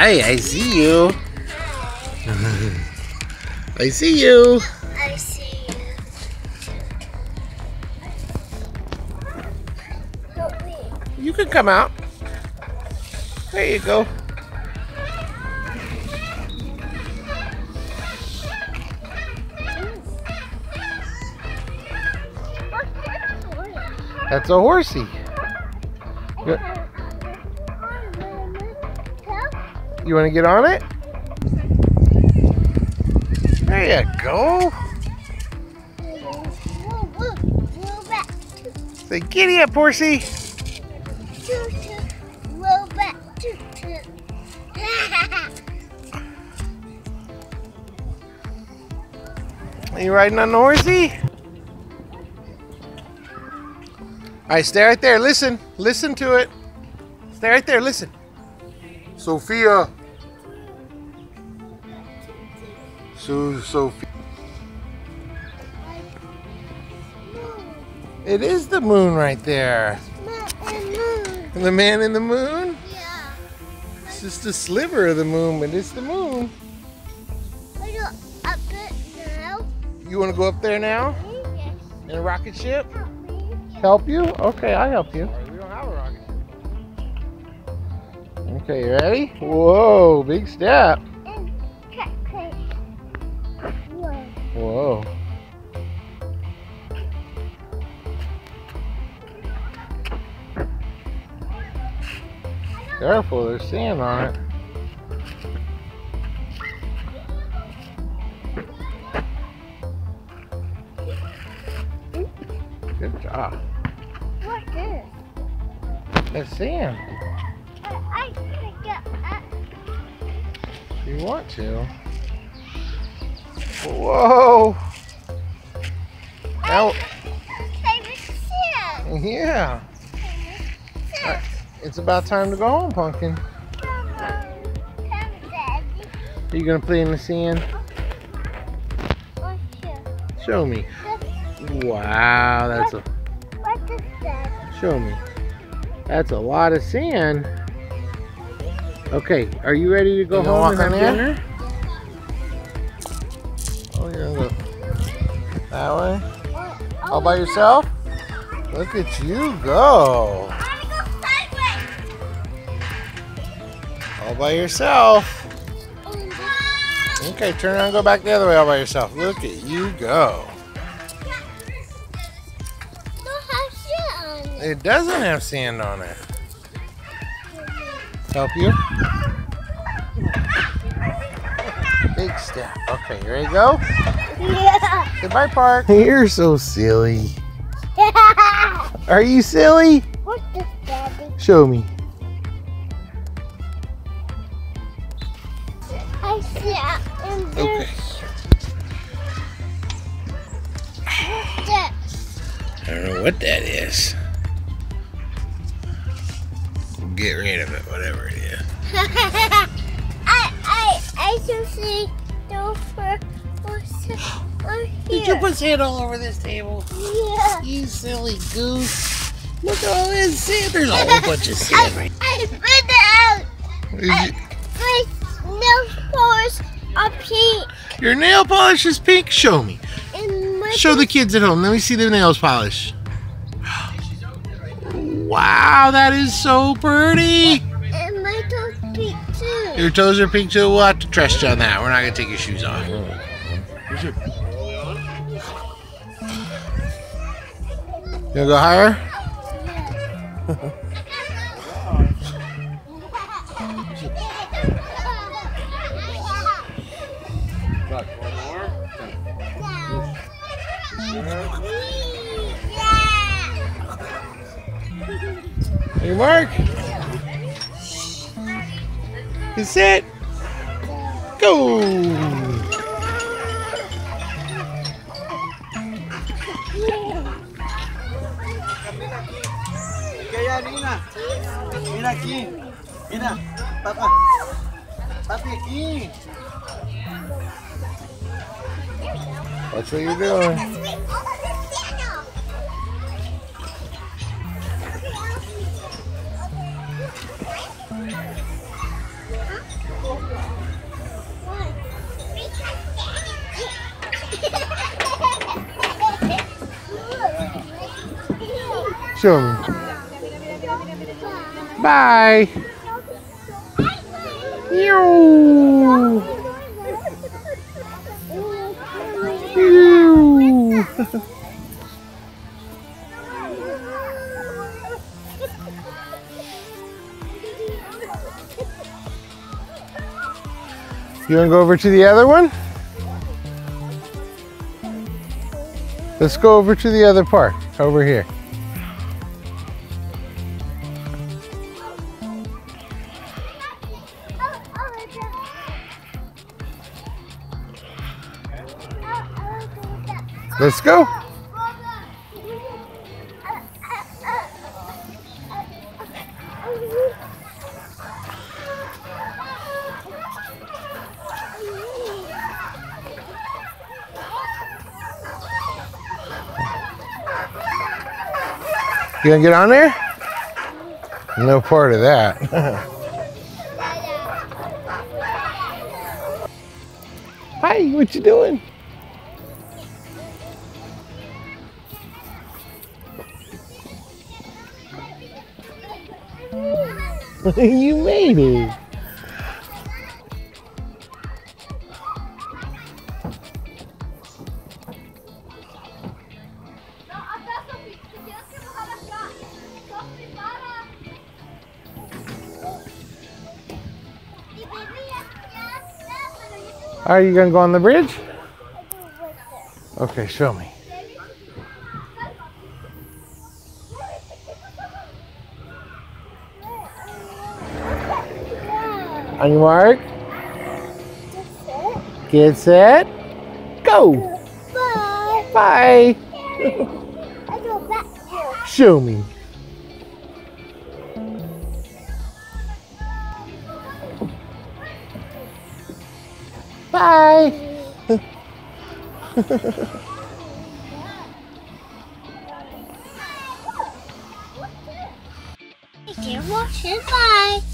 Hi, I see you. I see you. I see you. You can come out. There you go. That's a horsey. You want to get on it? There you go. Say, giddy up, horsey. Are you riding on the horsey? All right, stay right there. Listen. Listen to it. Stay right there. Listen. Sophia. So, Sophia. It is the moon right there. The man in the moon? Yeah. It's just a sliver of the moon, but it's the moon. Up it now? You want to go up there now Yes. in a rocket ship? Help. Help you? Okay, I'll help you. We don't have a rocket ship. Okay, you ready? Whoa, big step. Careful, there's sand on it. Good job. What's this? That's sand. I, I pick it up. If you want to. Whoa! Now, yeah. Sand. It's about time to go home, Pumpkin. Come Daddy. Are you gonna play in the sand? What's? Show me. Wow, that's a. What is that? Show me. That's a lot of sand. Okay, are you ready to go You home and walk have on dinner? Oh, you're that way? Oh, All by oh, yourself? Look at you go. By yourself. Oh, Okay, turn around and go back the other way all by yourself. Look at you go. Don't have shit on it. It doesn't have sand on it. Help you? Big step. Okay, you ready to go? Yeah. Goodbye, Park. You're so silly. Are you silly? What's this, Daddy? Show me. Okay. I don't know what that is. Get rid of it, whatever it is. I I I should see for what's here. Did you put sand all over this table? Yeah. You silly goose. Look at all this sand. There's a whole bunch of sand right I spit it out. Polish are pink Your nail polish is pink? Show me. Show the kids at home. Let me see the nails polish. Wow, that is so pretty. and my toes pink too. Your toes are pink too. We'll have to trust you on that. We're not gonna take your shoes off. You gonna go higher? Hey, Mark. Is it? Go. Kaya, Nina. Mira aquí. Mira. Papa. Papi, aquí. Watch what you're doing. Show me. Bye. You want to go over to the other one? Let's go over to the other part, over here. Let's go. You gonna get on there? No part of that. Hi, what you doing? you made it. Are you gonna go on the bridge? Okay, show me. On your mark, get set, go. Bye. Bye. I go back here. Show me. Bye. Thank you for watching. Bye.